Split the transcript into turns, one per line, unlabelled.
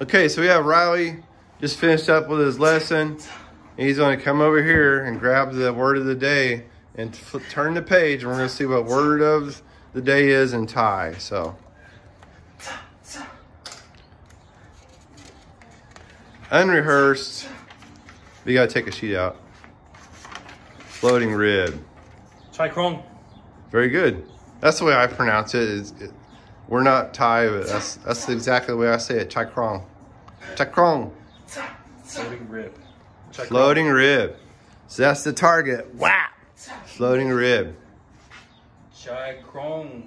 Okay, so we have Riley just finished up with his lesson. He's going to come over here and grab the word of the day and turn the page. And we're going to see what word of the day is in Thai. So, unrehearsed. We got to take a sheet out. Floating rib.
Chaikrong.
Very good. That's the way I pronounce it. Is it, we're not Thai, but that's that's exactly the way I say it. Chaikrong. Chai krong.
Floating rib. Chaikrong.
Floating rib. So that's the target. Wow. Floating rib.
Chaikrong.